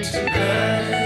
To good.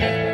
Bye.